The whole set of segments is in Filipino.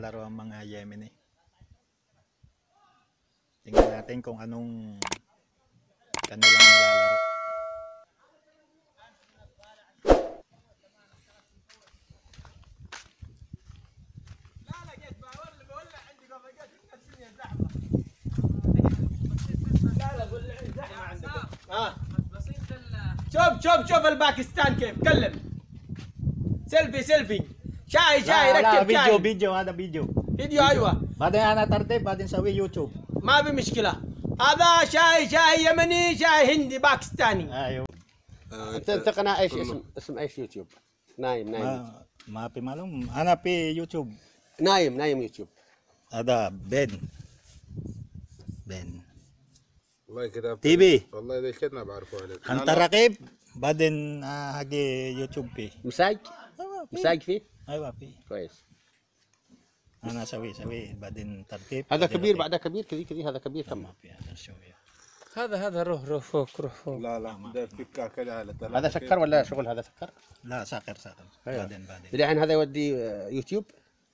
naglalaro ang mga Yemeni. Tingnan natin kung anong kanilang nilalaro. ها شوف شوف شوف الباكستان كيف كلم سيلفي سيلفي شاي شاي Wala, ركب video, شاي video, ada video. فيديو ايوه Badin ana tarte, badin sawi YouTube. ما في مشكله هذا شاي شاي يمني شاي هندي باكستاني Ayo. انت انت قناه ايش اسم اسم ايش يوتيوب؟ نايم نايم Ma, maapi malum. Ana pi YouTube. نايم نايم يوتيوب Ada Ben. Ben. والله كتبت TV. والله ذي كنا بعرفه عليك Anta rakib. Badin ah, hagi YouTube pi. مساج Ayo, pi. مساج فيه؟ أيوه في كويس أنا سوي سوي بعدين ترتيب هذا كبير بعدها كبير كذي كذي هذا كبير تمام هذا هذا روح روح فوق روح فوق لا لا ده كذا هذا سكر ولا شغل هذا سكر؟ لا ساقر ساكر بعدين بعدين الحين هذا يودي يوتيوب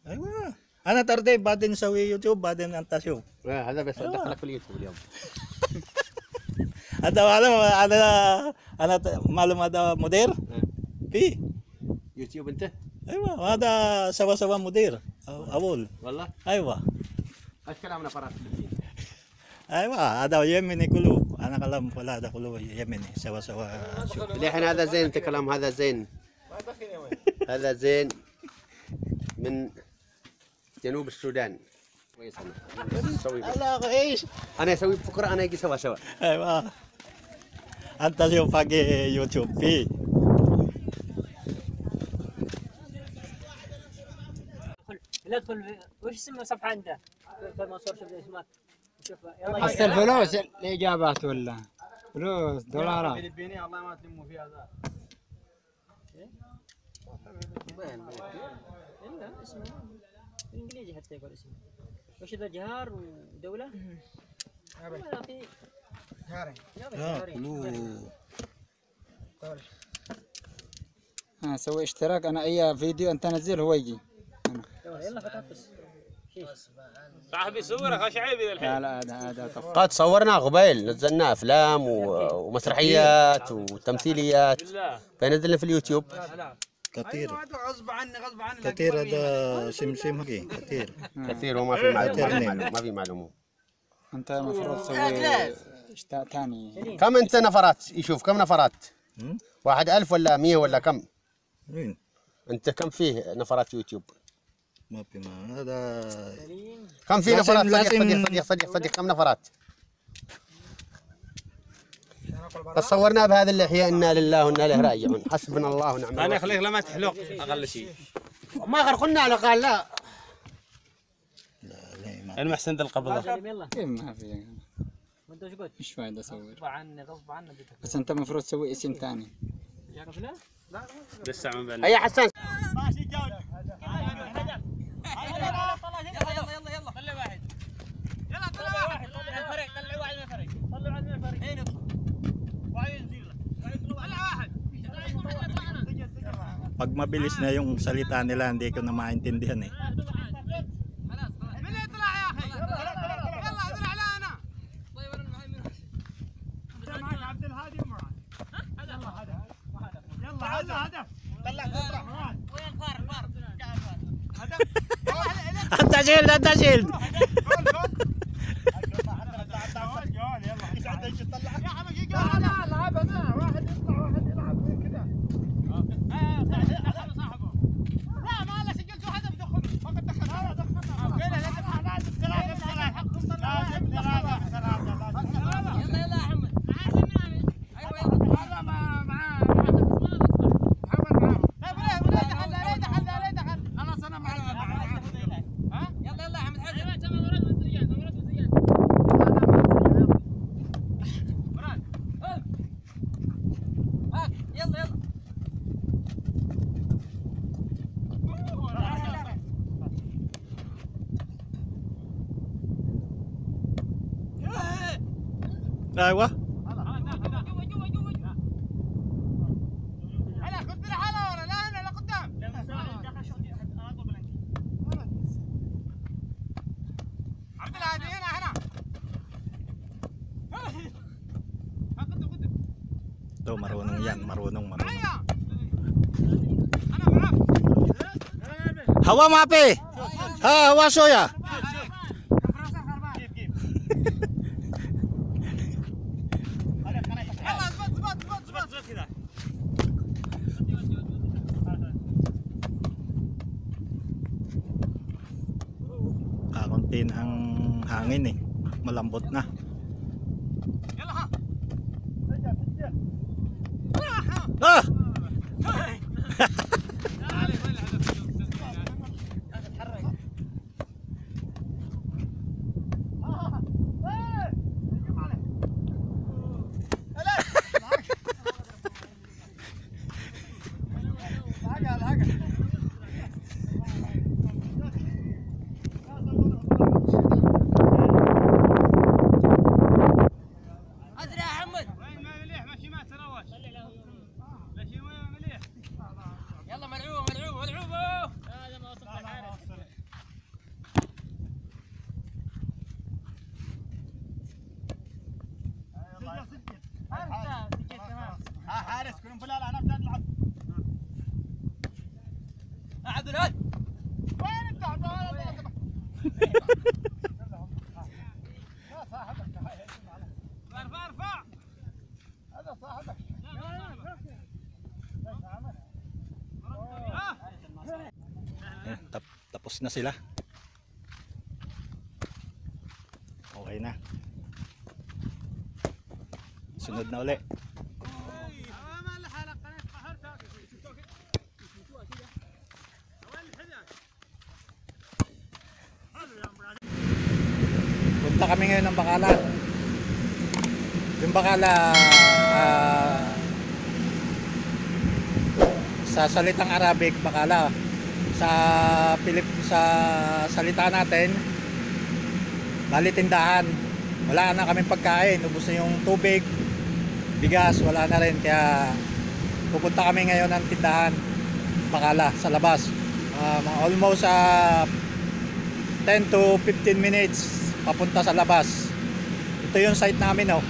أيوه أنا ترتيب بعدين أسوي يوتيوب بعدين انت شوف آه هذا بس أيوة. دخلك في اليوتيوب اليوم هذا هذا أنا أنا معلومه هذا مدير في يوتيوب انت؟ أيوه هذا سوا سوا مدير. اول والله؟ أيوه. إيش كلامنا فرات أيوه هذا يمني كله. أنا كلام ولا هذا كله يمني سوا سوا. الحين هذا زين أنت كلام هذا زين. هذا زين من جنوب السودان. كويس أنا. إيش؟ أنا أسوي بكره أنا أجي سوا سوا. أيوه. أنت شوف يوتيوب. في. في- وش اسم الصفحه عنده؟ منصور شوف اسمه شوف يلا بس الفلوس الإجابات ولا؟ فلوس دولارات. فلبيني والله ما تلموا فيها ذا. الا اسمه بالانجليزي حتى يقول اسمه. وش ذا جهار ودولة؟ لا في جهارين. ها سوي اشتراك أنا أي فيديو أنت نزله هو يجي. يلا فتحبس لا لا هذا هذا قد صورناه قبيل. نزلناه أفلام و- ومسرحيات وتمثيليات. فنزلنا في اليوتيوب. كثير. غصب عني غصب عني. كثير هذا سمسم هكي. كثير. كثير وما في معلومه ما في معلومه أنت المفروض تسوي ثاني. كم أنت نفرات؟ يشوف كم نفرات؟ واحد ألف ولا مية ولا كم؟ أنت كم فيه نفرات يوتيوب؟ ما في ما هذا كم في لازم- نفرات صديق صديق صديق صديق صديق كم نفرات قد صورناه بهذه اللحية إنا لله وإنا إليه راجعون. حسبنا الله ونعم الوكيل. أنا خليك لما تحلق أقل شيء. ما غير قلنا له قال لا. المحسن ذا يلا. إيه ما في. وأنت وش قلت؟ مش فايدة اصور غصب عني غصب عني بس أنت المفروض تسوي اسم ثاني. يعرف لا؟ لسه عم بنا أي حسان pag mabilis na yung salita nila hindi ko na maintindihan eh Data Shield. Hawa mape! Ha, hawa soya! Kakuntin ang hangin eh. Malambot na. Ah! na sila. Okay na. Sunod na uli. Punta kami ngayon ng Bacala. Yung Bacala ah, sa salitang Arabic Bacala sa Pilip sa salita natin. Bali tindahan. Wala na kaming pagkain. Ubos na yung tubig bigas wala na rin. Kaya pupunta kami ngayon ng tindahan. Bacala sa labas. Ah, mga almost sa 10 to 15 minutes papunta sa labas. Ito yung site namin oh.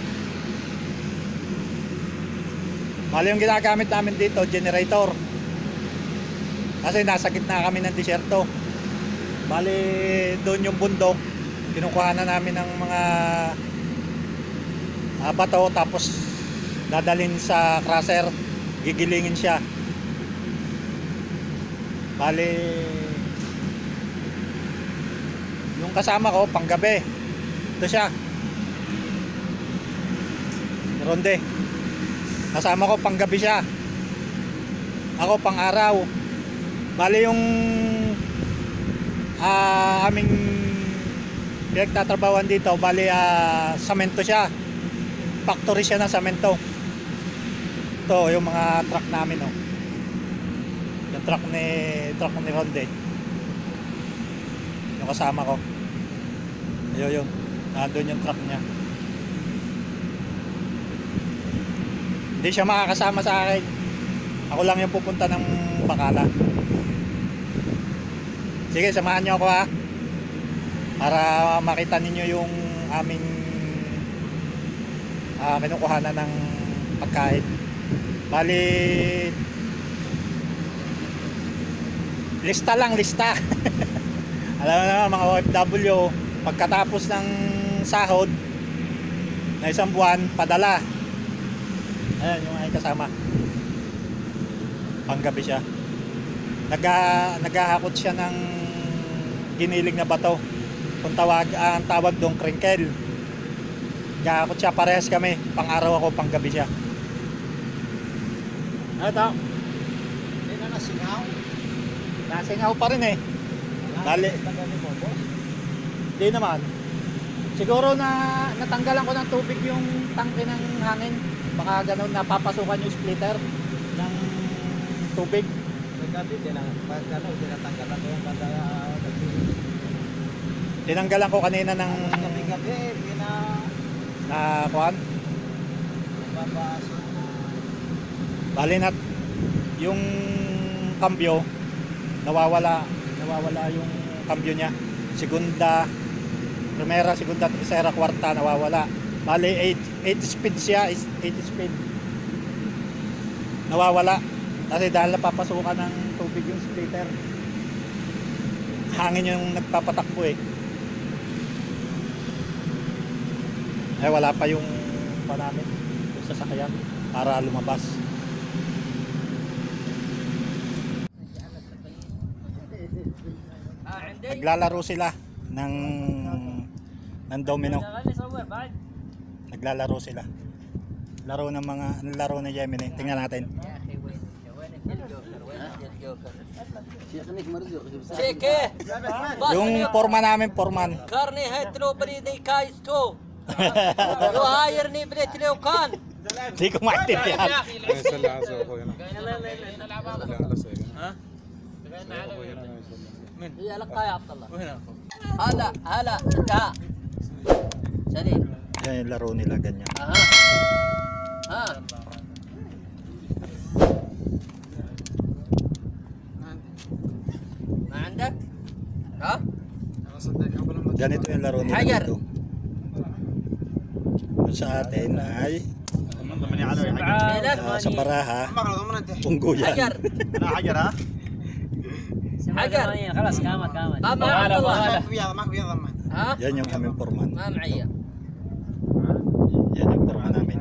Bali yung ginagamit namin dito generator. Kasi nasa gitna kami ng disyerto. Bali, doon yung bundok. Kinukuha na namin ng mga ah, bato tapos dadalhin sa crusher. Gigilingin siya. Bali, yung kasama ko, panggabi. Ito siya. Ronde. Kasama ko, panggabi siya. Ako, pang araw. Bali yung ah aming pinagtatrabawan dito, bali ah samento siya. Factory siya ng samento. Ito yung mga truck namin oh. Yung truck ni truck ni Ronde. Yung kasama ko. Ayun yun. Nandun yung truck niya. Hindi siya makakasama sa akin. Ako lang yung pupunta ng Bacala. Sige, samahan niyo ako ha. Para makita ninyo yung aming ah kinukuhanan ng pagkain. Bali lista lang, lista. Alam mo naman mga OFW, pagkatapos ng sahod na isang buwan, padala. Ayan, yung aking kasama. Panggabi siya. Naga, naghahakot siya ng giniling na bato. Kung tawag, ang tawag doon, kringkel. Naghahakot siya, parehas kami. Pang araw ako, pang gabi siya. Ito. Hindi na nasingaw. Nasingaw pa rin eh. Dali. Hindi naman. Siguro na natanggalan ko ng tubig yung tangke ng hangin. Baka ganun napapasukan yung splitter ng tubig. Gabi din na pag ano tinatanggalan ko yung kada Tinanggalan ko kanina ng gabi pina na kuan. Bali na yung kambyo nawawala nawawala yung kambyo niya. Segunda primera, segunda, tercera, kwarta nawawala. Bali 8 8 speed siya, is 8 speed. Nawawala kasi dahil napapasukan ng tubig yung splitter. Hangin yung nagpapatakbo eh. eh wala pa yung pa namin yung sasakyan para lumabas. Naglalaro sila ng ng domino. Naglalaro sila. Laro ng mga laro ng Gemini. Tingnan natin. Yung forma namin forman. Karne hai tro balidai وهايرني بليت لي وكان فيكم ما عندي يا أخي الله يسلمك اخويا يلا يلا نلعب ها من؟ هي لقا يا عبد الله وهنا هلا هلا انتهى سليم جايين لروني لا قنيا ها ها ما عندك؟ ها؟ جانيتو ان لروني حجر sa atin ay سبعة ah, sa baraha, punggo yan. حجر حجر ها حجر خلاص قامت قامت ما ما عبد الله بيض معك بيض ها؟ Yan yung aming forman. ما معي Yan yung forma namin.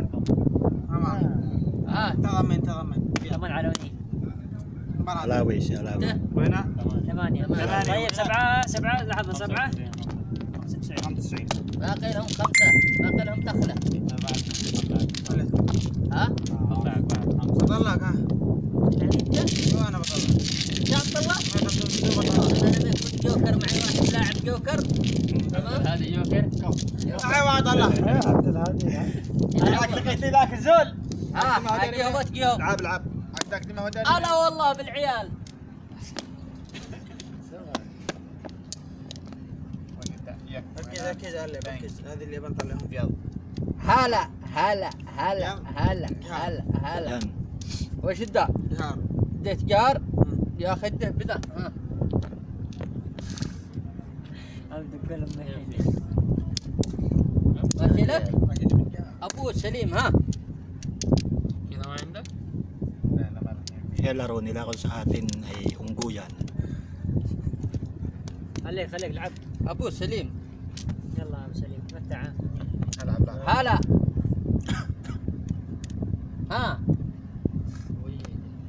ها تضمن تضمن كمان علوني Alawi si Alawi. وين؟ ثمانية ثمانية. طيب سبعة سبعة لحظة سبعة باقي لهم خمسة باقي لهم دخلة ها؟ طلعك بعد خمسة بطلعك ها؟ يعني انت؟ أيوه أنا بطلع انت تطلع؟ أنا لما يكون جوكر معي واحد لاعب جوكر تمام؟ هذا جوكر؟ أيوه طلع أنا لقيت لي ذاك الزول ها؟ العب. جيوب العاب العاب أنا والله بالعيال هذه اللي بنطلعهم يلا هلا هلا هلا هلا هلا هلا وش الدار؟ دار ديت جار ياخذ بدا ها لك؟ سليم ها؟ كذا ما عندك؟ لا لا يلا روني لا غزاة هي ونقويان خليك خليك لعب ابوه سليم ابو سليم متع هلا ها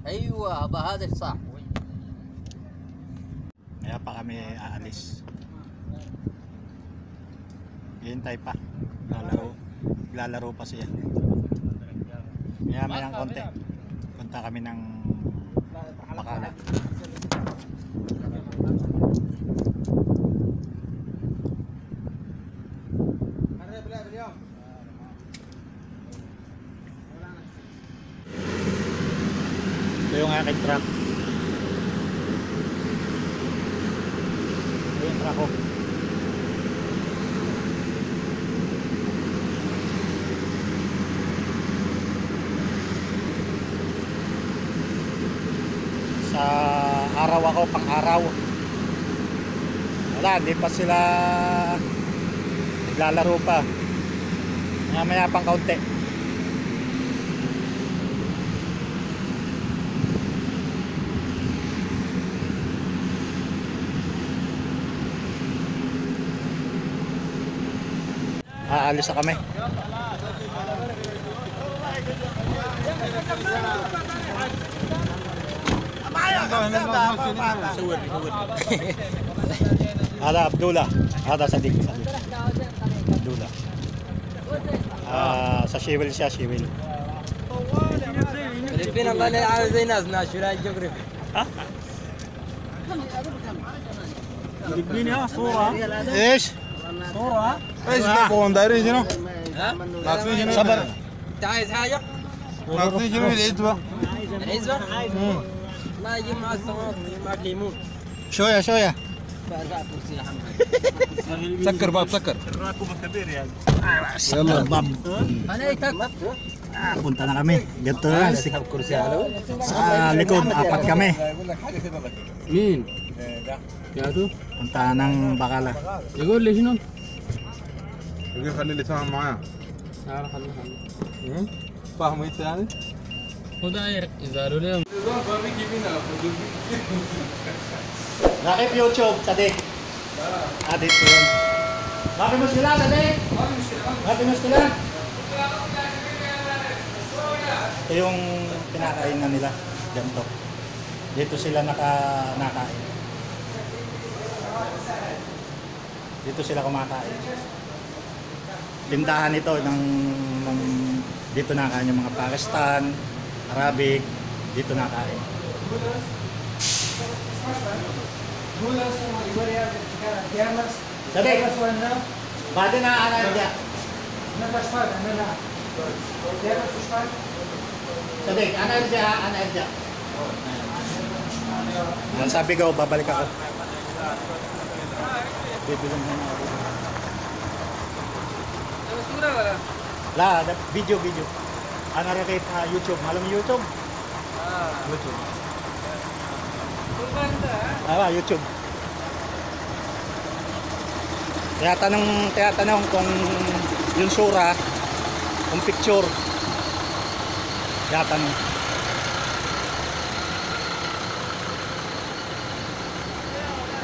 ايوه ابا هذا صح Kaya pa kami aalis. Hintay pa. Lalaro. Lalaro pa siya. Kaya mayang konti. Punta kami ng Bakala. Ito yung aking truck. Ito yung truck ko. Sa araw ako, pang araw. Wala, hindi pa sila naglalaro pa. Mamaya pang kaunti. Aalis na kami. هذا عبدولا هذا صديق عبدولا ساشيبل ساشيبل فلبين الله لا يعرف زي ناسنا شراء الجغرافي فلبين يا صورة إيش؟ صورة ايش تبغون دايرين شنو؟ ناقصين شنو؟ صبر انت عايز حاجه؟ ناقصين شنو العزبه؟ العزبه؟ ما يجيب معك طماطم يجيب معك ليمون شويه شويه بقى كرسي يا حمد سكر باب سكر يلا باب انا يتك punta na kami ganito na si sa likod apat kami مين؟ يا تو punta ng Bakala يقول لي شنو؟ يقول خلي اللي يتفاهم معاه تعال خلنا خلنا مم؟ فاهم انت يعني؟ Rakip YouTube, Sadik. Ah, dito yun. Bakit mo sila, Sadik? Bakit mo sila? Ito yung kinakainan nila. Ganito. Dito sila naka, nakain. Dito sila kumakain. Tindahan ito ng, ng dito nakain yung mga Pakistan, Arabic, dito nakain. Sadik, bade na ana dia. Sadik, ana dia, ana dia. Ang sabi ko, babalik ako. Bibilang mo na ako. La, video, video. Ana rin kay ah, YouTube. Alam mo YouTube? YouTube. Ah, YouTube. Kaya tanong, kaya tanong kung yung sura, kung picture. Kaya tanong.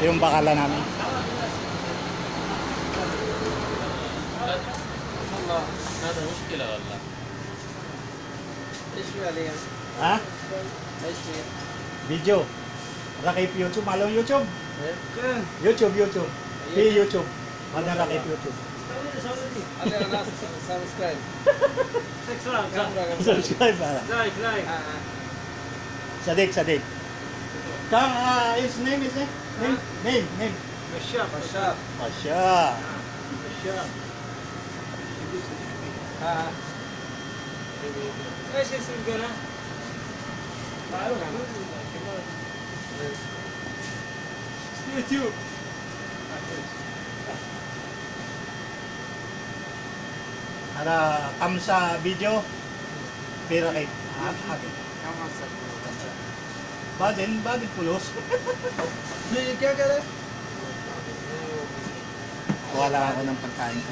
Yung bakala namin. هذا مشكلة والله ايش في عليها؟ Ha? ايش في؟ Video. Rakip YouTube. Alam mo YouTube? YouTube, YouTube. P YouTube. Ano rakip YouTube? عليها ناس سبسكرايب Subscribe para. لايك لايك Sadik, Sadik. Kang, uh, his name is eh? Name, name, name. Ah. Ay, sisil ka na. Paano ka? YouTube. Ano, tam sa video, pera kay Hagi. Badin, badin pulos. Hindi, kaya kaya Wala ako ng pagkain ko.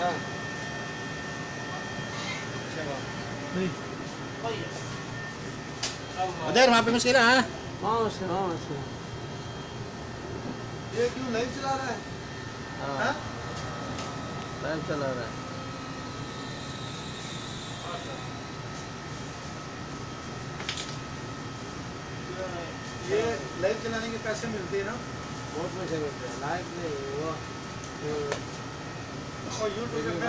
Yeah. उधर वहाँ पे मुश्किल है हाँ? वहाँ मुश्किल वहाँ मुश्किल ये क्यों लाइव चला रहा है? हाँ।, हाँ? लाइव चला रहा है। ये लाइव चलाने के पैसे मिलते हैं ना? बहुत पैसे मिलते हैं। लाइव में वो और यूट्यूब पे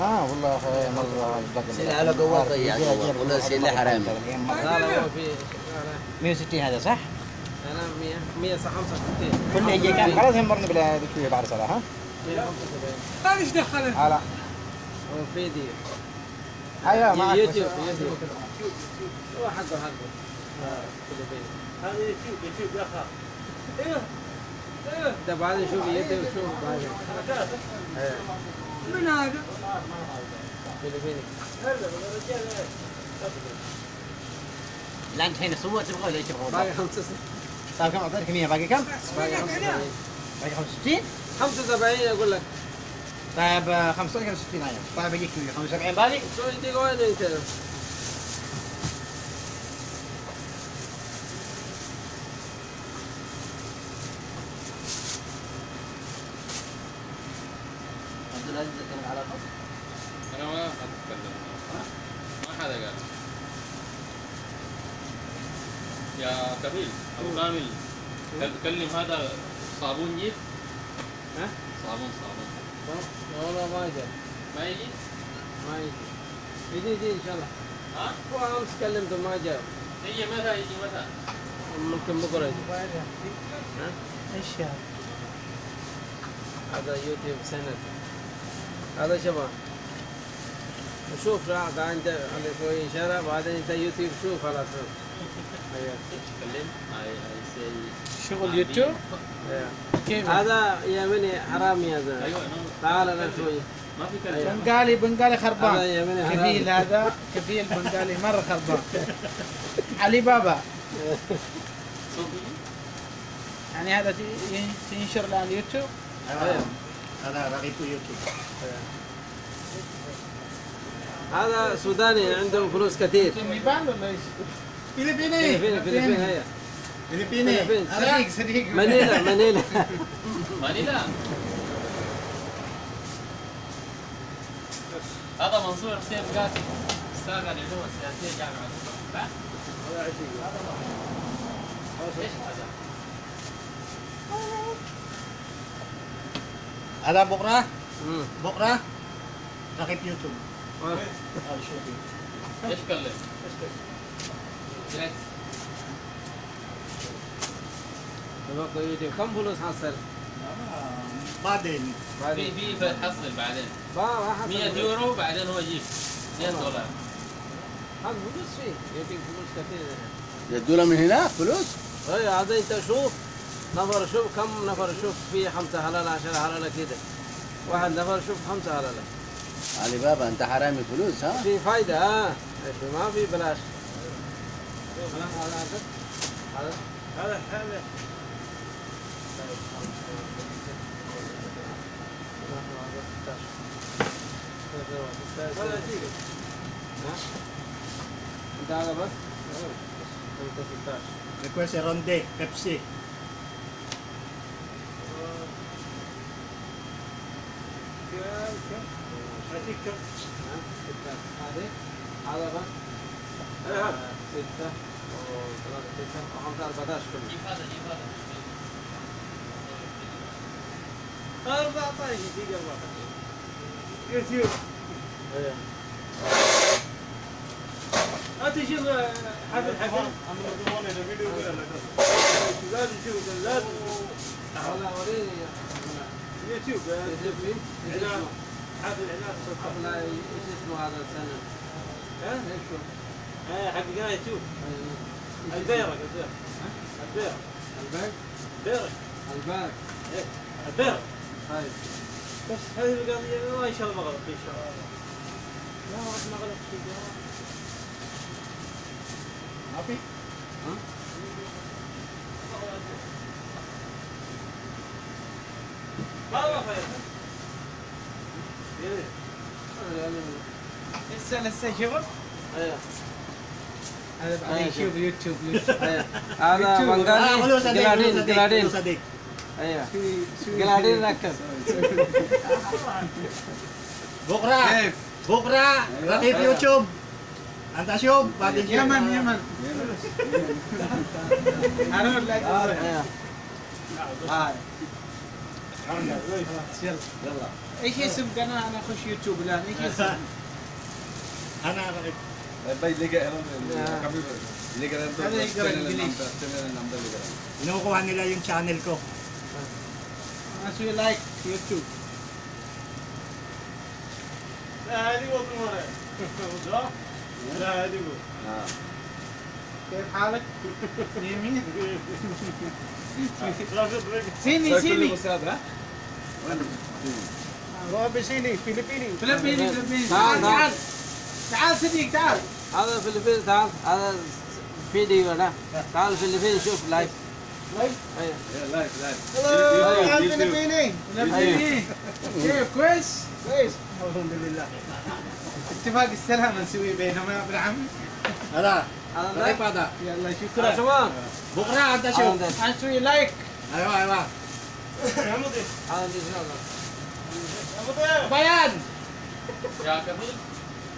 آه والله مرة سيدي على قوة ضيع. والله سيدي اللي حرامي. لا لا هو في 160 هذا صح؟ أنا 100 165 كل يجي كان خلاص يمرني بلا شوية بعد صلاة ها؟ 175 إيش دخلها؟ هلا هو في دي. أيوه معك يوتيوب يوتيوب هو حقه حقه. آه، هذا يوتيوب يوتيوب يا أخي. أيوه أيوه ده بعد شوف يوتيوب شوف. بعد من هذا؟ لا انت هنا صور تبغى ولا إيش تبغى؟ باقي خمسة طيب كم؟ اعطيتك 100 باقي كم؟ باقي 75 باقي 65 75 أقول لك. طيب آه، 15 65 أيام طيب بيجيك 75 باقي؟ شو يديك وين أنت؟ العزيز كان على طول أنا ما اتكلم ما حدا قال يا كميل ابو كامل كل- كلم هذا صابون جيب ها؟ صابون صابون والله ما جاء ما يجي ما يجي يجي يجي ان شاء الله ها هو امس كلمته ما جاء يجي متى يجي متى ممكن بكره يجي ها؟ إيش يا هذا يوتيوب سند هذا شباب. شوف راح عند على شوي شارع بعدين انت يوتيوب شوف خلاص. أيوه. say شغل يوتيوب. كيف؟ هذا يمني حرامي هذا. أيوه تعال أنا شوي. ما في كلام. بنغالي بنغالي هذا خربان يمني كفيل هذا كفيل بنغالي مرة خربان. علي بابا. يعني هذا ت- ين- تنشر الآن يوتيوب؟ Ayun. هذا رغيف يوتيوب. هذا سوداني عنده فلوس كثير. فيلبيني فيلبيني هيا. فيلبيني سريق سريق مانيلا مانيلا. مانيلا. هذا منصور سيف قاسم أستاذ يعني اللي هو سياسي جامعة صح؟ هذا إيش هذا؟ على بكره بكره رقيب يوتيوب. آه. آه، إيش كلم؟ كم فلوس حصل؟ آه، بعدين. في في حصل بعدين. 100 يورو بعدين هو يجيب. 100 دولار. هذا فلوس فيه. يجيب فلوس كثير يدوا له من هناك فلوس؟ اي هذا أنت شوف. نفر شوف كم نفر شوف في خمسة حلال عشرة حلال كده. واحد نفر شوف خمسة حلال علي بابا انت حرامي فلوس ها؟ في فايدة ها؟ في ما في بلاش. هذا هذا هذا هذا انت هذا بس؟ انت 16 Request a ronde, Pepsi. هذه هذا بس ستة وثلاثة ستة وخمسة أربعتاشر كله جيب هذا جيب هذا 14 دقيقة 14 يوتيوب إيه انت شوف حفل حفل لازم تشوف لازم يوتيوب يوتيوب؟ إيش اسمه؟ حفل حفل إيش اسمه هذا السنة؟ ها؟ إيش هو؟ حق قناة يوتيوب. البيرق البيرق البيرق البيرق بيرق البيرق البيرق طيب. بس هذه القضية والله إن شاء الله ما غلط إن شاء الله. لا والله ما غلط. شيء Happy? والله خير It's an essential. YouTube, YouTube, YouTube. Ana Mangali, Galadin, Galadin. Ayan. Galadin actor. Bukra! Bukra! Rakit YouTube! Antasyog! Bakit yun? Yaman, yaman. I don't like this. Bye. يلا إيش اسم قناه أنا اخش يوتيوب الان إيش اسم؟ Ana, rakit. هذا يقرا انجليزي Inukuha nila yung channel ko. لا هذه وطن ورا لا هذه كيف حالك؟ يمين Sini, sini. روح بسيني فلبيني فلبيني فلبيني تعال تعال تعال صديق تعال هذا فلبيني تعال هذا فيديو أنا تعال فلبيني شوف لايف لايف؟ أيوه لايف لايف هلو تعال فلبيني فلبيني كيف كويس؟ كويس الحمد لله اتفاق السلام نسويه بيننا يا ابن عمي هلا هلا يلا شكرا شباب Bukra, ang tasyo. Ang tasyo like. Ayaw, ayaw. Ayaw din. Ayaw din siya. Ayaw din. Bayan!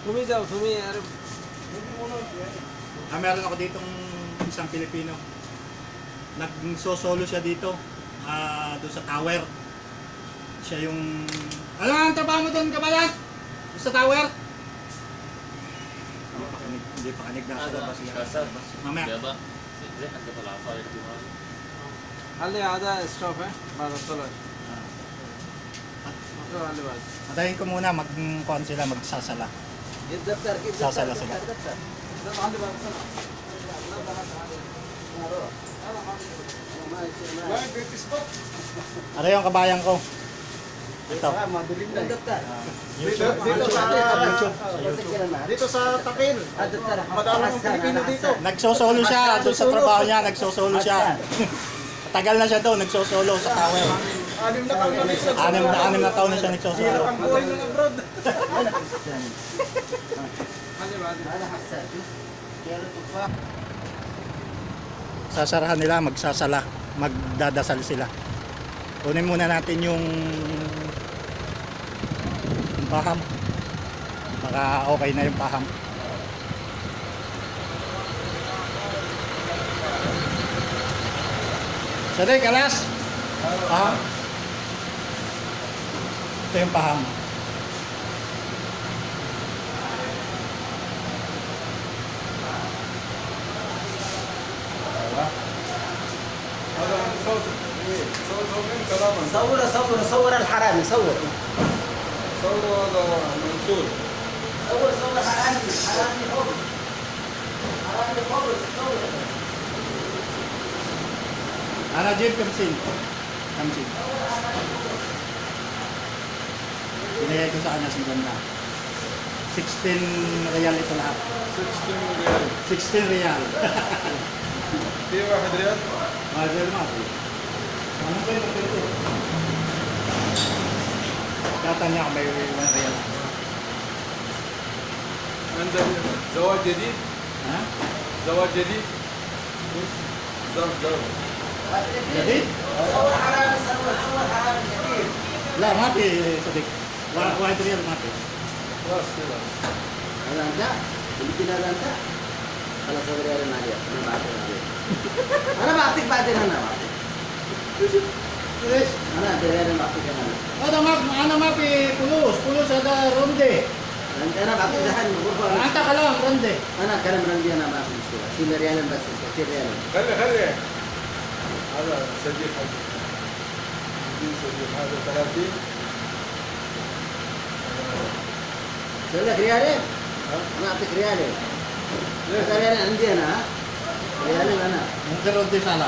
Tumi daw, tumi. Ah, meron ako ditong isang Pilipino. Nagsosolo siya dito. Ah, uh, doon sa tower. Siya yung... Ano ang trabaho mo doon, kabayan? Doon sa tower? Hindi pa kanig na sa labas. Mamaya. ಅಲ್ಲಿ ಯಾವ್ದು stop Baratolod. So, aliwag. Matayin ko muna, mag-kuhan sila, magsasala. Give daftar, give daftar. Sasala sila. Daftar. Ano ba? Ano ba? Ano ba? Ano ba? Ano ba? Ano ba? Ano ba? Ba? Ano ba? Ano ba? Ano ba? Ano ba? Ano? Ito. Dito, dito sa dito sa Takil. Madami ng Pilipino dito. Nagsosolo siya doon sa trabaho niya, nagsosolo siya. Tagal na siya doon, nagsosolo sa tower. Anim na taon na dito. Anim na anim na taon na siya nagsosolo. Ang buhay ng abroad. Sasarahan nila, magsasala, magdadasal sila. Kunin muna natin yung yung paham. Baka okay na yung paham. Saday, kalas! Paham. Ito yung paham. صور صور صور الحرامي صور صور منصور صور صور حرامي حرامي حب حرامي حب صور Ana Jim Kamsin. Kamsin. Binigay ko sa kanya 50. 16 real ito lahat. 16 ريال 16 real. في واحد ريال Mahal mo. Ano ba yung ito? Kata niya may 1 real. عندك زواج جديد Ha? زواج جديد زوج زوج Jadi? صور حرامي صور صور حرامي كثير La, mati sadik. 1 real mati. خلاص كذا هذا انت يمكن هذا انت خلاص هذا ريال عليك انا بعطيك عليك انا بعطيك بعدين انا بعطيك Chris? Ano, tirera na ako dyan. Ano, map, ano map, pulos, pulos at ronde. Ronde na, bakit dahan mo? Anta ka lang, ronde. Ano, karam ronde na map, sila. Sila real ang basta, sila real. Kale, kale. هذا سجل حق. سجل هذا 30. أقول لك ريالين؟ أنا اعطيك ريالين. هذا ريالين عندي أنا ها؟ ريالين أنا. انت رديت على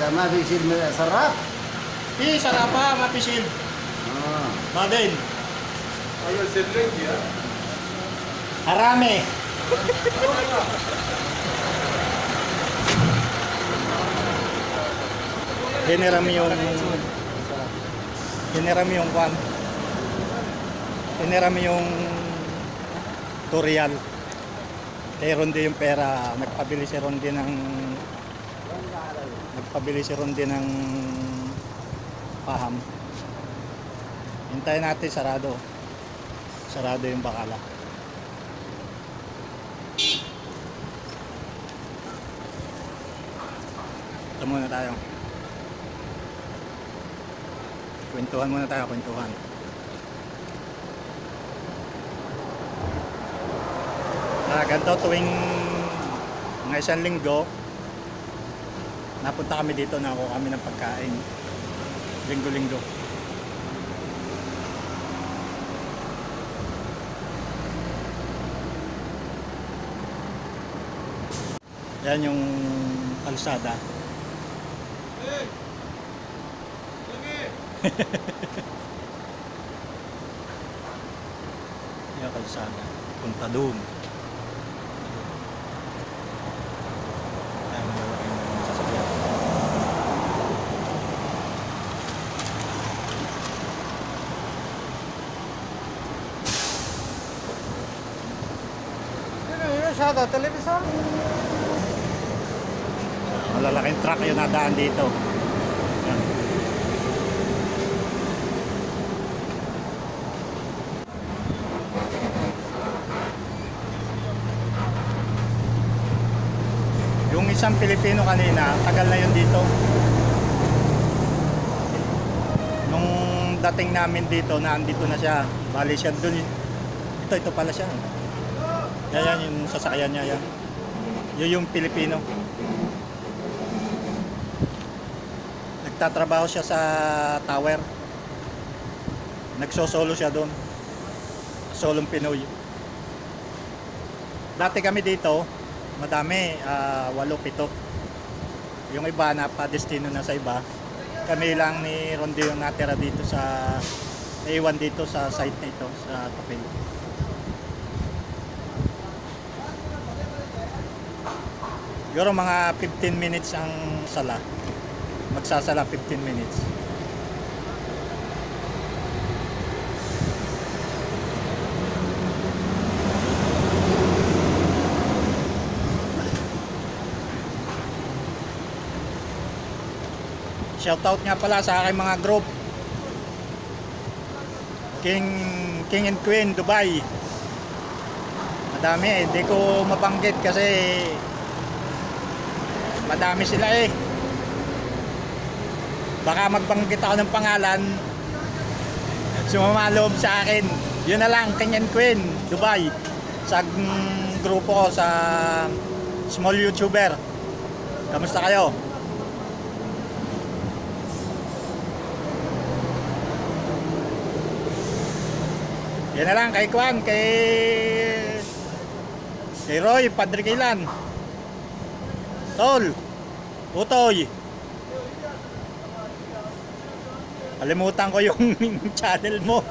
ده ما في شيء من صراف؟ Di, sarapa, mapi siya. اه Badin. هذا سرنجي ها Harame. Hiniram yung Hiniram yung kwan. Hiniram yung Torial. Kay Ronde yung pera. Nagpabili si Ronde ng Nagpabili si Ronde ng paham. Hintayin natin sarado. Sarado yung bakala. Ito muna tayo. Kwentuhan muna tayo, kwentuhan. Ah, ganito tuwing mga isang linggo, napunta kami dito, nakuha kami ng pagkain. Linggo-linggo. Yan yung kalsada. Yung kalsada. Punta doon. Ayan, malalaki yung sasakyan. Malalaking truck yung nadaan dito. Yan. isang Pilipino kanina, tagal na yun dito. Nung dating namin dito, naandito na siya. Bali siya dun. Ito, ito pala siya. Yan yung sasakyan niya yan. Yun yung Pilipino. Nagtatrabaho siya sa tower. Nagsosolo siya doon. Solong Pinoy. Dati kami dito, madami, ah, walo, pito. Yung iba na pa-destino na sa iba. Kami lang ni Rondi yung natira dito sa naiwan dito sa site na ito, sa Tapil. Siguro mga 15 minutes ang sala. Magsasala 15 minutes. Shoutout nga pala sa aking mga group. King King and Queen Dubai. Madami, hindi ko mabanggit kasi madami sila eh. Baka magbanggit ako ng pangalan, sumama loob sa akin. Yun na lang, King and Queen, Dubai. Sa grupo ko, sa small YouTuber. Kamusta kayo? Yan na lang, kay Kwan, kay... Kay Roy, Padre Kailan. Tol, Utoy. Kalimutan ko yung channel mo.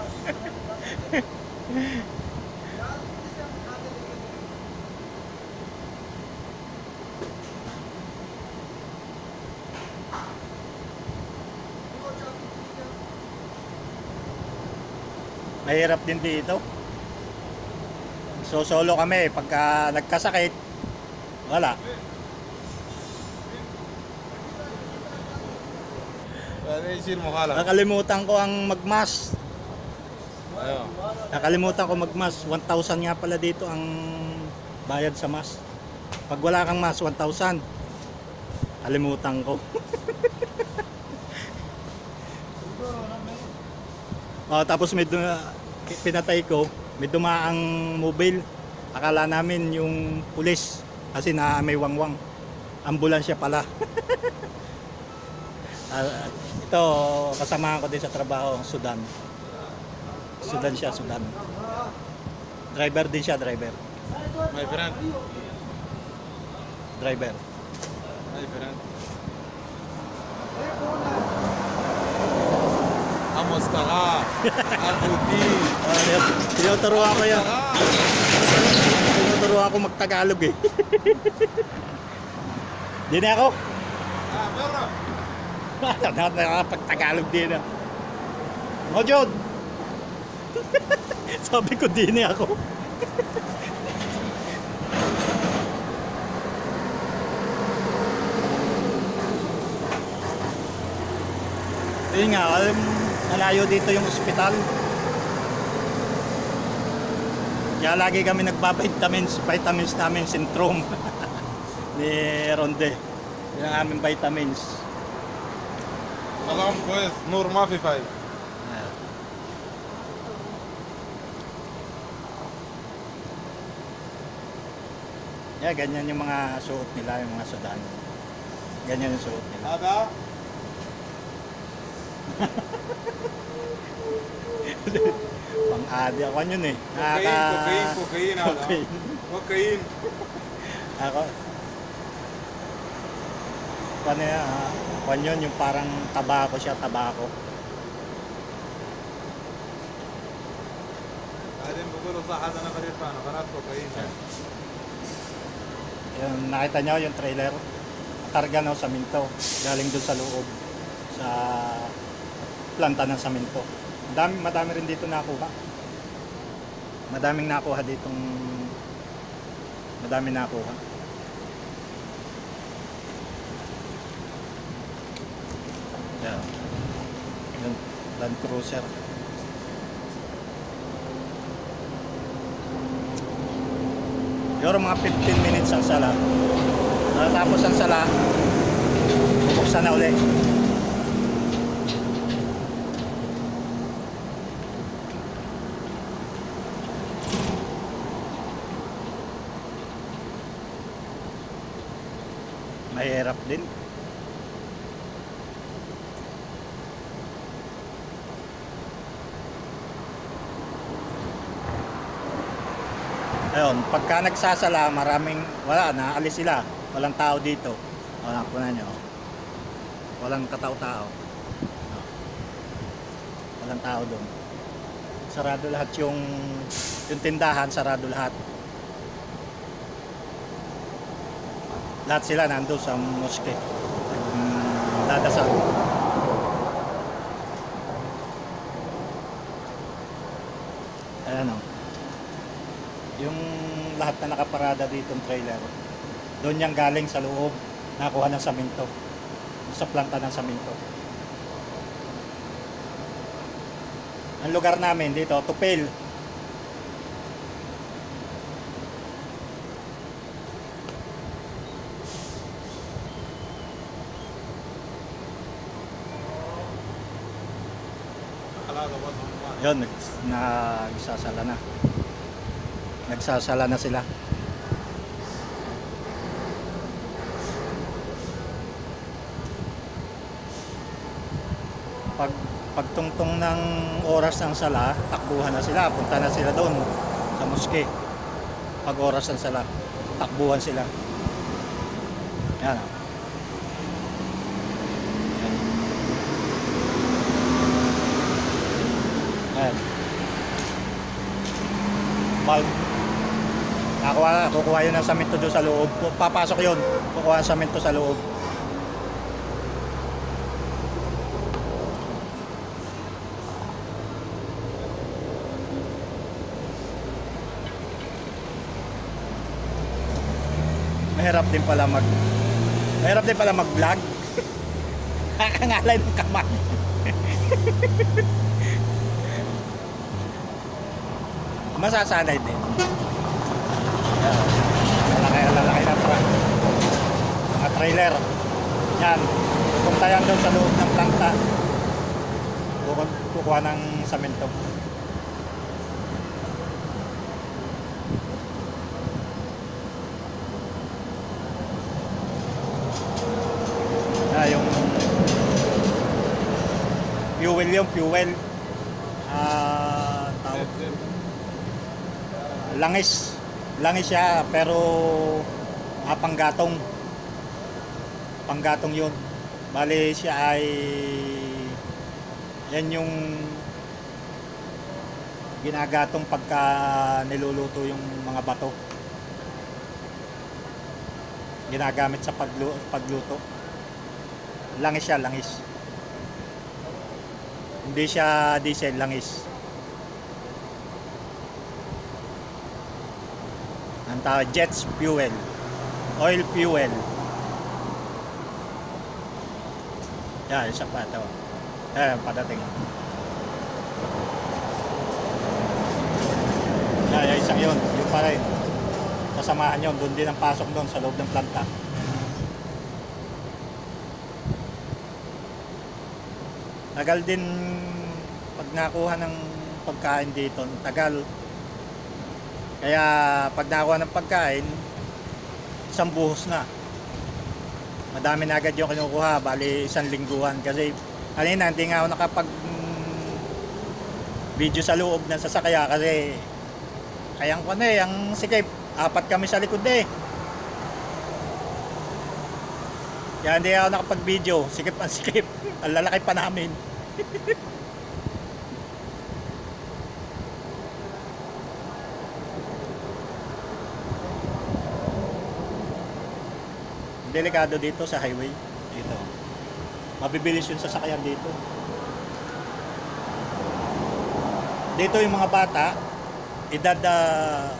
Mahirap din dito. So solo kami pagka nagkasakit wala. Alisin mo ka lang. Nakalimutan ko ang magmas. Ano? Nakalimutan ko magmas. 1,000 nga pala dito ang bayad sa mas. Pag wala kang mas, 1,000. Kalimutan ko. oh, tapos may pinatay ko. May dumaang mobile. Akala namin yung pulis kasi na may wangwang. Ambulansya pala. Uh, ito, kasama ko din sa trabaho, ang Sudan. Sudan siya, Sudan. Driver din siya, driver. My friend. Driver. My friend. Kamusta ka? Aguti. Tinuturo ako yan. Tinuturo ako magtagalog eh. Hindi na ako. Ah, pero. Nakakapagtagalog din ah. Mo Jod! Sabi ko di na ako. Yun nga, alam, nalayo dito yung ospital. Kaya lagi kami nagbabitamins, vitamins namin, Sintrom. ni Ronde. Yung aming vitamins. كلام كويس نور ما في فايده Yeah, ganyan yung mga suot nila, yung mga Sudan. Ganyan yung suot nila. هذا Pang-adi ako yun eh. كوكايين كوكايين كوكايين هذا Cocaine. كوكايين Ako. Paano yan? ah, Kwan yun, yung parang tabako siya, tabako. بعدين بقولوا صح هذا نفر يدفع نفرات كوكايين Yung, nakita nyo yung trailer? Karga no, saminto. Galing doon sa loob. Sa planta ng saminto. Madami, madami rin dito nakuha. Madaming nakuha ditong madami nakuha. Yeah. Yun, Land Cruiser. Siguro mga 15 minutes ang sala. Tapos ang sala, bubuksan na uli. Mahirap din. Ayun, pagka nagsasala, maraming, wala, naalis sila. Walang tao dito. Wala po na nyo. Walang katao-tao. Walang tao doon. Sarado lahat yung, yung tindahan, sarado lahat. Lahat sila nandun sa moske. Hmm, dadasal. Ayan o yung lahat na nakaparada dito ng trailer doon yung galing sa loob nakuha ng saminto. Sa planta ng saminto. Ang lugar namin dito Tupil. Yun nags- nagsasala na nagsasala na sila. Pag pagtungtong ng oras ng sala takbuhan na sila. Punta na sila doon sa moske. Pag oras ng sala takbuhan sila. Yan Nakuha na, kukuha yun ng samento doon sa loob. Papasok yun, kukuha ng samento sa loob. Mahirap din pala mag Mahirap din pala mag-vlog. Kakangalay ng kamay. Masasanay din. Lalaki, lalaki na truck. Mga trailer. Yan. Pupunta yan doon sa loob ng planta. Kuku- Kukuha ng samento. Ah, yung fuel yung fuel. Ah, tawag. Langis. Langis siya pero ah, panggatong. Panggatong yun. Bali siya ay yan yung ginagatong pagka niluluto yung mga bato. Ginagamit sa paglu- pagluto. Langis siya, langis. Hindi siya diesel, langis. Ang tawag jets fuel. Oil fuel. Yan, isa pa ito. Yan, padating. Yan, yan, isang yun. Yung pa rin. Kasamahan yun. Doon din ang pasok doon sa loob ng planta. Tagal din pag nakuha ng pagkain dito. Tagal. Kaya pag nakuha ng pagkain, isang buhos na. Madami na agad yung kinukuha, bali isang lingguhan. Kasi kanina hindi nga ako nakapag mm, video sa loob ng sasakya kasi ayang ko na eh, ang sikip. Apat kami sa likod eh. Kaya hindi ako nakapag-video. Sikip ang sikip. Ang lalaki pa namin. Delikado dito sa highway. Dito. Mabibilis yung sasakyan dito. Dito yung mga bata, edad ah,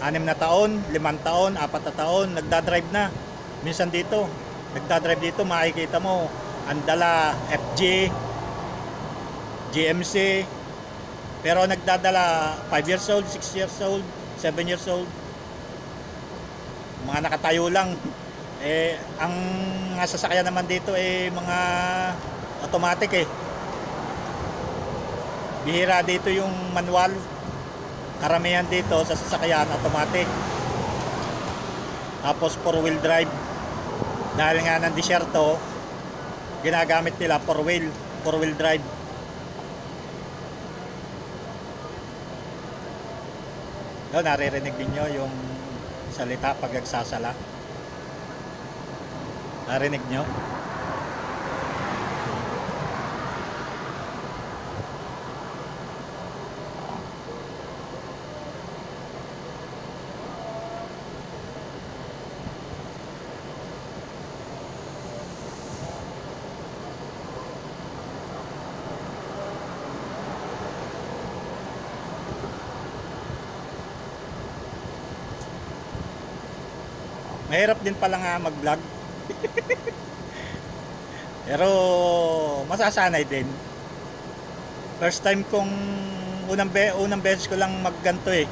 anim na taon, limang taon, apat na taon, nagdadrive na. Minsan dito, nagdadrive dito, makikita mo, ang dala FJ, GMC, pero nagdadala 5 years old, 6 years old, 7 years old. Mga nakatayo lang, Eh, ang sasakyan naman dito eh mga automatic eh. Bihira dito yung manual. Karamihan dito sa sasakyan automatic. Tapos four wheel drive. Dahil nga ng disyerto, ginagamit nila four wheel, four wheel drive. Doon, naririnig ninyo yung salita pag nagsasala. Narinig nyo? Mahirap din pala nga mag-vlog. Pero masasanay din. First time kong unang be unang beses ko lang magganto eh.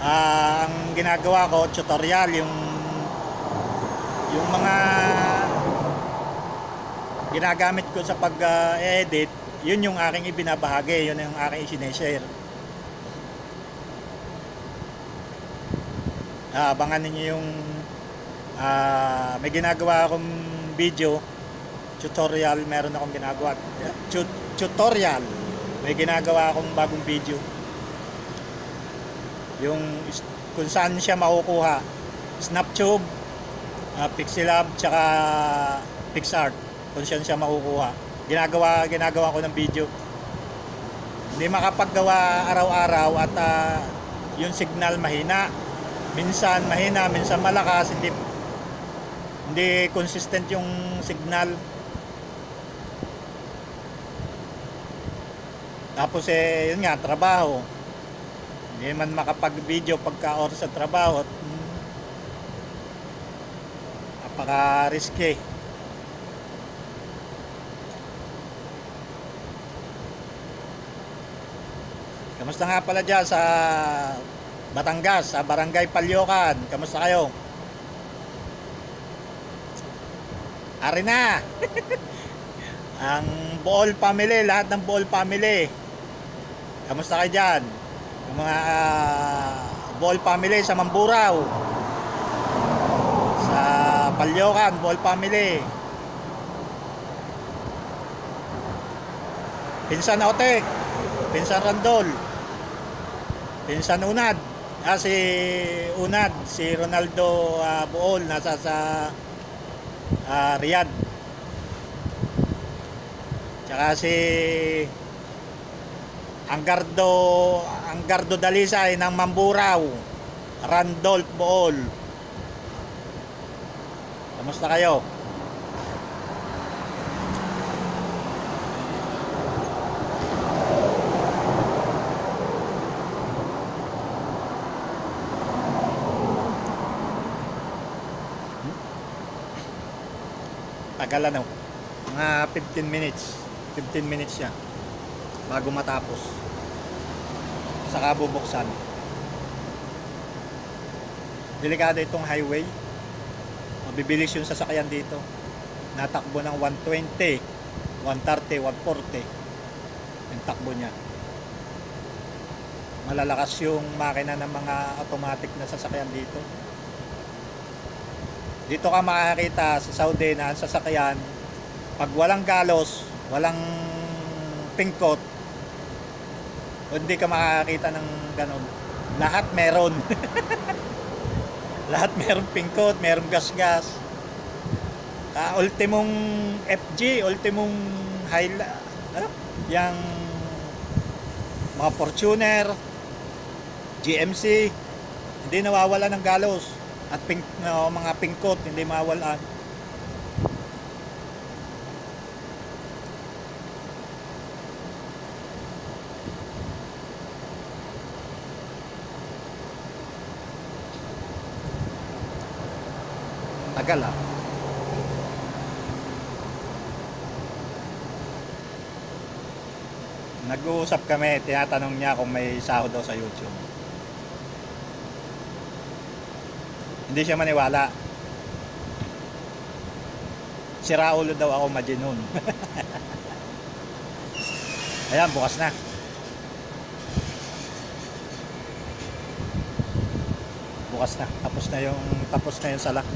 Ah, ang ginagawa ko tutorial yung yung mga ginagamit ko sa pag-edit, yun yung aking ibinabahagi, yun yung aking isineshare. Ah, abangan ninyo yung ah, may ginagawa akong video tutorial meron akong ginagawa. Tu- tutorial. May ginagawa akong bagong video. Yung kung saan siya makukuha. Snaptube uh, Pixelab tsaka PixArt kung saan siya makukuha. Ginagawa ginagawa ko ng video. Hindi makapaggawa araw-araw at ah, yung signal mahina. Minsan mahina minsan malakas hindi hindi consistent yung signal tapos eh yun nga trabaho hindi man makapag-video pagka oras sa trabaho at mm, napaka risky Kamusta nga pala dyan sa Batangas, sa Barangay Palyokan? Kamusta kayo? Ari na! Ang Bool family, lahat ng Bool family. Kamusta kayo dyan? Yung mga ah, Bool family sa Mamburao. Sa Palyokan, Bool family. Pinsan Otek, Pinsan Randol, Pinsan Unad. Ah, si Unad, si Ronaldo ah, Buol, nasa sa ah, Riyadh. Tsaka si Anggardo Anggardo Dalisay ng Mamburao. Randolph Bool. Kamusta kayo? Tagal ano? Mga 15 minutes. 15 minutes siya. Bago matapos. Saka bubuksan. Delikado itong highway. Mabibilis yung sasakyan dito. Natakbo ng 120, 130, 140. Yung takbo niya. Malalakas yung makina ng mga automatic na sasakyan dito. Dito ka makakita sa Saudi na ang sasakyan pag walang galos, walang pingkot, hindi ka makakita ng ganun. Lahat meron. Lahat meron pingkot, meron gas-gas. Ah, ultimong FG, ultimong high ano? Yang mga Fortuner, GMC, hindi nawawala ng galos at pink, no, mga pingkot hindi mawalan. Tagal ah. Nag-uusap kami tinatanong niya kung may sahod daw sa YouTube Hindi siya maniwala. Si Raul daw ako majinon. Ayan, bukas na. Bukas na. Tapos na yung tapos na yung salak.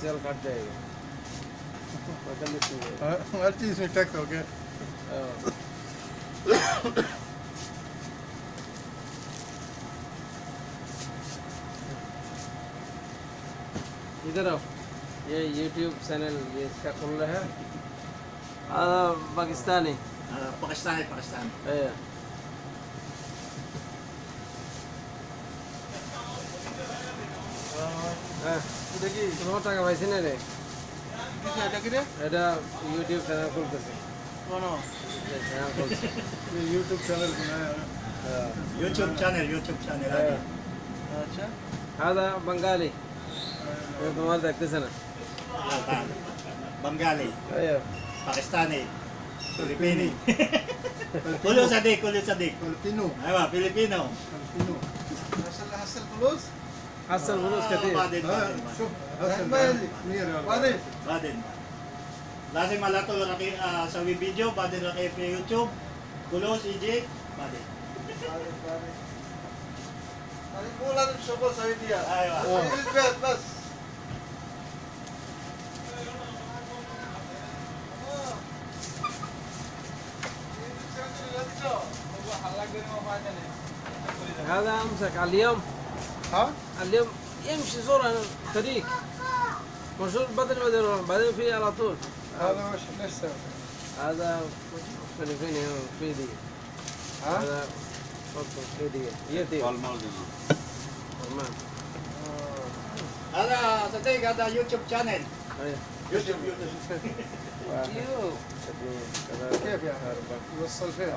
साल कट जाएगा। पता नहीं क्यों है। हर चीज़ में टैक्स हो गया। हाँ। इधर आओ। ये यूट्यूब चैनल ये इसका खुल रहा है। आ, पाकिस्तानी। Pakistani, হ্যাঁ এটা কি তোমার টাকা পাইছি না রে এটা কি রে এটা ইউটিউব চ্যানেল খুলতেছে YouTube channel YouTube channel YouTube channel আচ্ছা হ্যাঁ বাঙালি তোমার দেখতেছে না বাঙালি Pakistani Filipini. Kulo sa dik, kulo sa dik. Filipino. Ewa, Filipino. Filipino. Nasal na hasal kulos? حسن فلوس كثير بعدين بعدين بعدين لازم على طول رقي أسوي فيديو بعدين رقي في يوتيوب فلوس يجي بعدين بعدين هذا امسك على اليوم ها؟ اليوم يمشي زور طريق مشهور ما بدري بعدين في على طول. هذا مش ليش سوي هذا فلبيني في فيدي. ها؟ هذا في فيدي. يدي. هذا صديق هذا يوتيوب شانل يوتيوب يوتيوب كيف يا هربا يوصل فيها.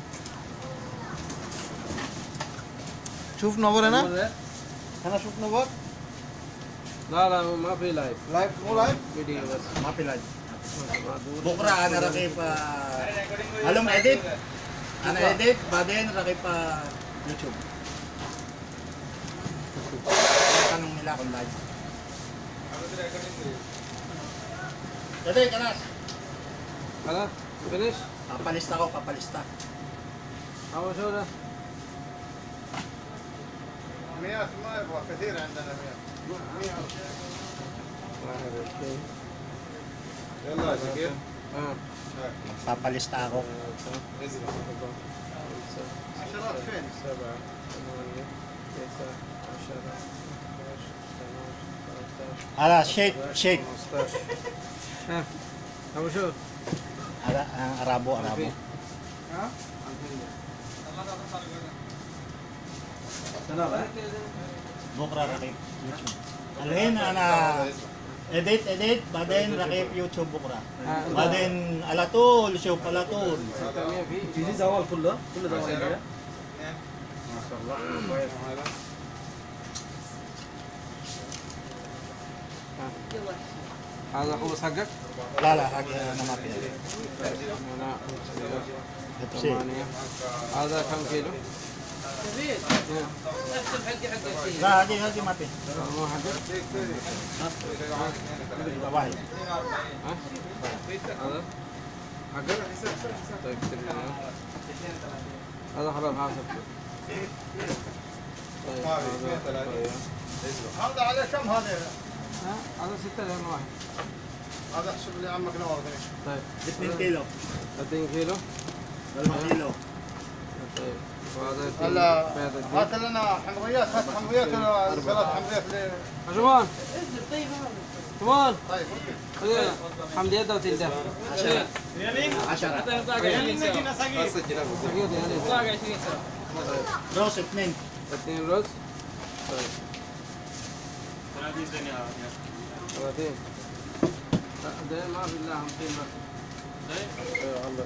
pakaliman. شوف نور هنا هنا شوف نور لا لا ما في لايف لايف مو لايف فيديو بس Mapilad. ما دور Bukra, ana rakip pa... Alam edit? Ana edit, badin rakip pa YouTube. Kaya tanong nila kung live. Dati, kanas. خلاص فينيش Papalista ko, papalista. أول شو ده مئات ما يبغى كثير عندنا مئات واحد اثنين يلا شكير اه Papalista ako. ثلاثة أربعة خمسة عشرات فين؟ سبعة ثمانية تسعة عشرة 11 12 13 Ala, shake, shake. 15 ها أبو شو Ala, ang Arabo, Arabo. ها؟ Bukra rakip YouTube. Alhin, ana... edit, edit, baden rakip YouTube bukra. Baden alatul, شوف alatul. في زوال كله كله زوال كده هذا خبز حقك؟ لا لا حاجة أنا ما فيها. أنا Pepsi. ثمانية هذا كم كيلو؟ لا هذه هذه ما فيها. هذا؟ طيب سلمنا. هذا طيب طيب. على كم هذا؟ هذا ستة لأن واحد هذا احسب لي عمك نور طيب 2 كيلو. 30 كيلو 2 كيلو. طيب هلا هات لنا حمضيات هات حمضيات ثلاث حمضيات يا جمال. جمال. طيب حمد يده وتندف 10 يمين 10 يمين مدينه سقيط سقيط يمين 20 سنه روس اثنين اثنين روس طيب 30 30 ده ما بالله 50 بس طيب الله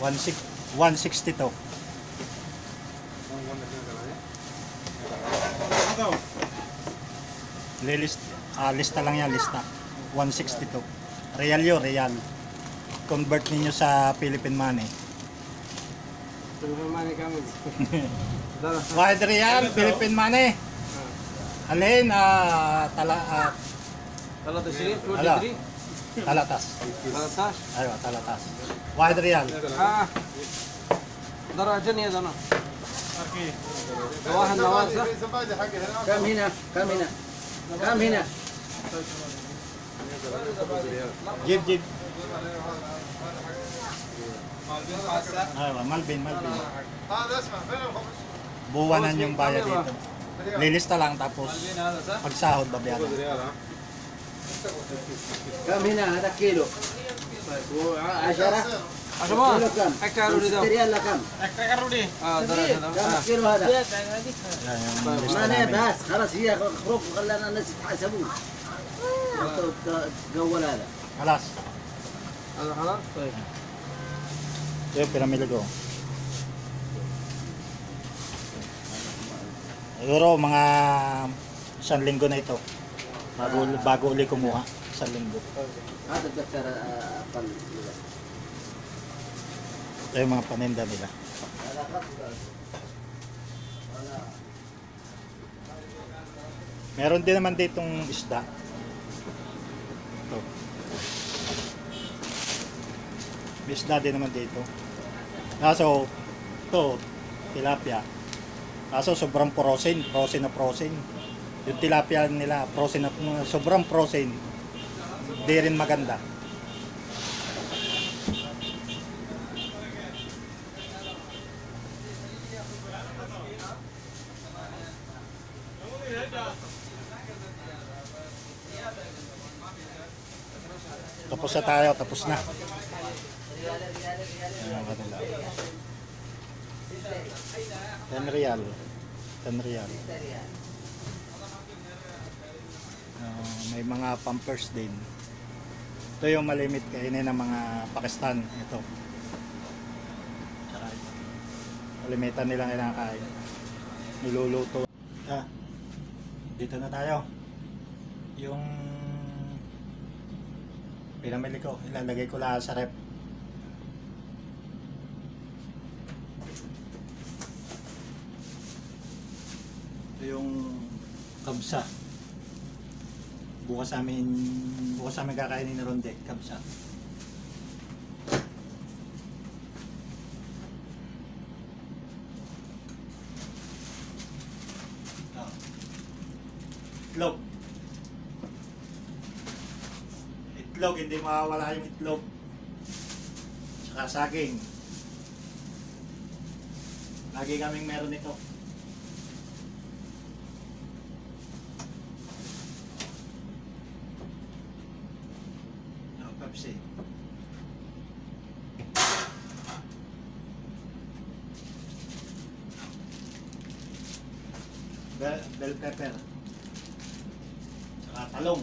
160 160 to. Lilist, ah, lista lang yan, lista. 162. Real yun, real. Convert niyo sa Philippine money. Philippine money kami. Wide real, Philippine money. Alin, ah, tala, ah, 23. talatas. 13 Aywa, talatas. Wahid real. اه درجة يا دنا واحد نواف صح؟ في زبادي حقي هنا كم هنا كم هنا كم هنا Jib, jib. Aywa, Malvin, Malvin. هذا اسمع فين الخبز؟ Buwanan yung bayad dito. Lilista lang tapos pag sahod babayaran. كم هنا هذا كيلو وعشرة عشمان كيلو كم اكلوا لي ست ده ريال كم اه درجة كم ده كيلو هذا Yan yung lista ما namin. بس خلاص هي خروج خلانا الناس يتحاسبون تقول هذا Alas. هذا خلاص طيب Ito yung pinamili ko. Siguro mga isang linggo na ito. Bago, bago uli kumuha sa linggo. Ah, dagdag sa ah, nila. Ito yung mga paninda nila. Meron din naman ditong isda. Ito. May isda din naman dito. Kaso, ito, tilapia. Kaso sobrang prosin, prosin na prosin. Yung tilapia nila, protein na, sobrang protein. Di rin maganda. Tapos na tayo, tapos na. Ayan, kanila. 10 real. 10 real. Ah, may mga pampers din. Ito yung malimit kainin ng mga Pakistan. Ito. Malimitan nilang kinakain. Niluluto. Ah, dito na tayo. Yung pinamili ko, ilalagay ko lahat sa rep. Ito yung kabsa. Bukas amin, bukas amin kakainin ni Ronde, kabsa. Ah. itlog. Itlog, hindi mawawala yung itlog. Tsaka saging. Lagi kaming meron nito. Oh, Pepsi. Bell, bell pepper. Tsaka talong.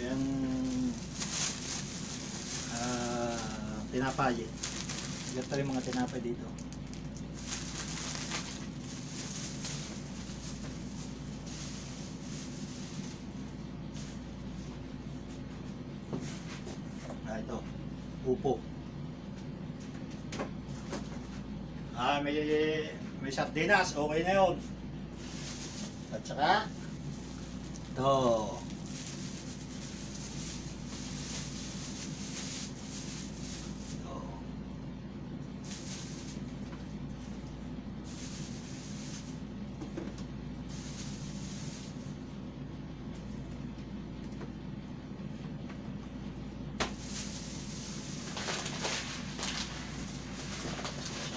Yung ah tinapay. Ganito yung mga tinapay dito. Ah, ito. Upo. Ah, may may sardinas. Okay na yun. At saka, ito.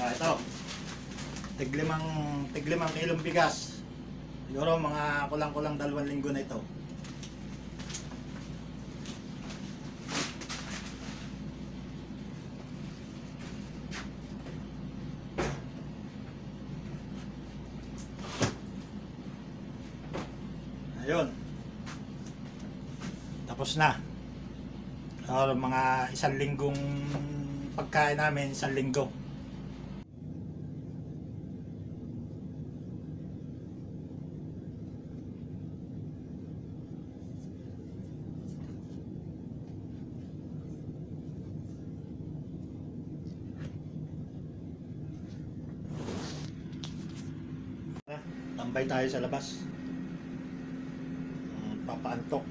Ah, ito. Tiglimang, tiglimang kilong bigas. Siguro mga kulang-kulang dalawang linggo na ito. Ayun. Tapos na. Or mga isang linggong pagkain namin, isang linggo. Tayo sa labas. Mm, Papaantok.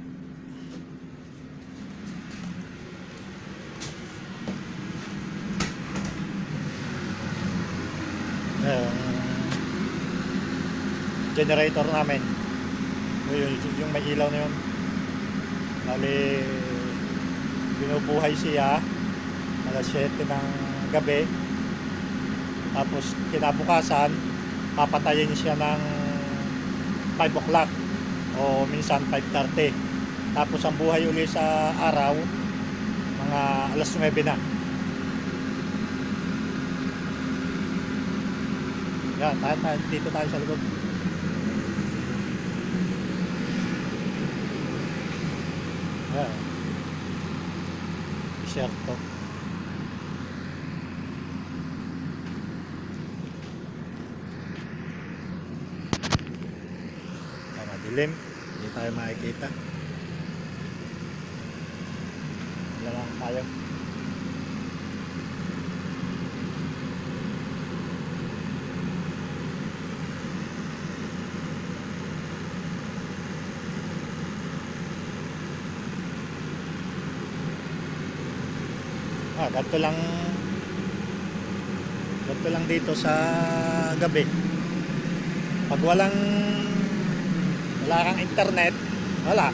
Yung generator namin. Yung, yung may ilaw na yun. Bali, binubuhay siya alas 7 ng gabi. Tapos kinabukasan, papatayin siya ng 5 o'clock o minsan 5.30 tapos ang buhay uli sa araw mga alas 9 na. Yan tayo, tayo, dito tayo sa likod. Yan. T-shirt Ah, madilim. Hindi tayo makikita. Wala lang tayo. Ah, ganito lang ganito lang dito sa gabi. Pag walang wala kang internet, wala.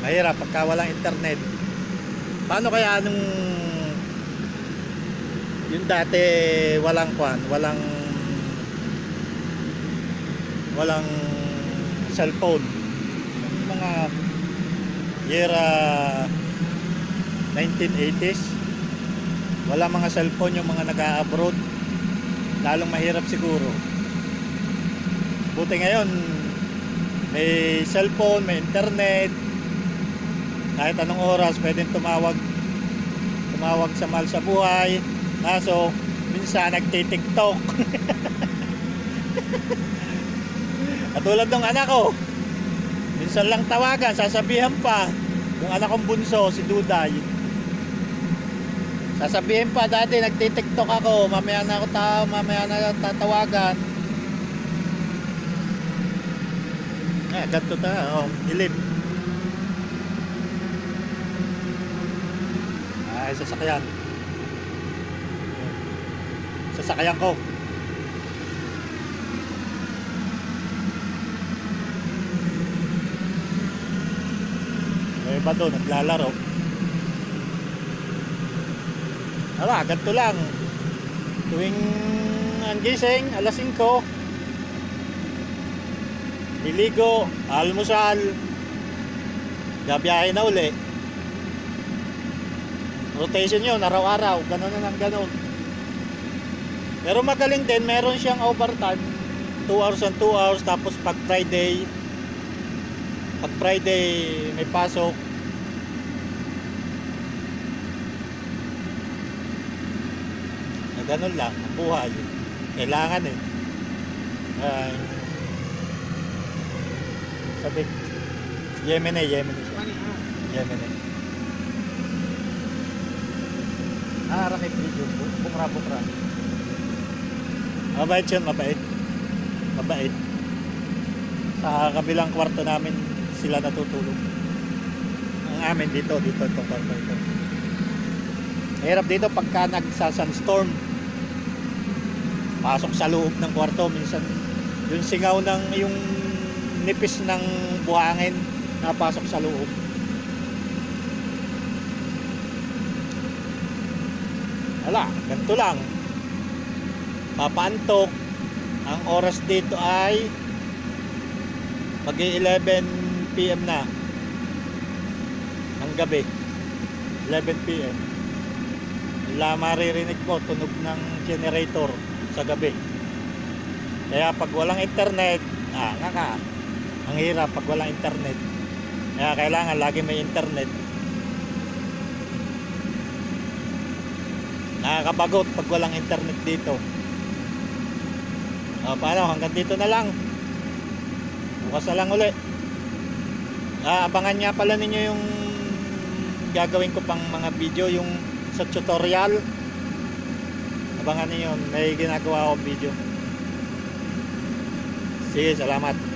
Mahirap pagka walang internet. Paano kaya nung yung dati walang kwan, walang walang cellphone. Yung mga year ah, 1980s wala mga cellphone yung mga nag-abroad lalong mahirap siguro buti ngayon may cellphone, may internet. Kahit anong oras pwedeng tumawag. Tumawag sa mahal sa buhay. Kaso minsan nagtitiktok. Katulad ng anak ko. Minsan lang tawagan sasabihan pa. Yung anak kong bunso si Duday. Sasabihin pa dati nagtitiktok ako. Mamaya na ako tao mamaya na tatawagan eh ganito ta oh, ilim aking sasakyan. Sasakyan ko. May iba doon, naglalaro. Wala, ganito lang. Tuwing ang gising, alas 5, liligo, almusal, gabiyahe na uli. Rotation yun, araw-araw, ganun na lang ganun. Pero magaling din, meron siyang overtime, 2 hours and 2 hours, tapos pag Friday, pag Friday may pasok, na ganun lang, ang buhay. Kailangan eh. Uh, sabi, Yemen eh, Yemen. Yemen eh. Ah, rakit video. Bu- Bukra, bukra. Mabait yun, mabait. Mabait. Sa kabilang kwarto namin sila natutulog. Ang amin dito, dito itong kwarto ito. Mahirap dito pagka nagsa-sunstorm. Pasok sa loob ng kwarto, minsan yung singaw ng yung nipis ng buhangin napasok sa loob. Wala, ganito lang. Papaantok. Ang oras dito ay mag 11 PM na ng gabi. 11 PM. Wala maririnig mo tunog ng generator sa gabi. Kaya pag walang internet, ah, naka, ang hirap pag walang internet. Kaya kailangan lagi may internet. Nakakabagot pag walang internet dito. O, paano? Hanggang dito na lang. Bukas na lang uli. Ah, abangan nga pala ninyo yung gagawin ko pang mga video yung sa tutorial. Abangan niyo. May ginagawa akong video. Sige, salamat.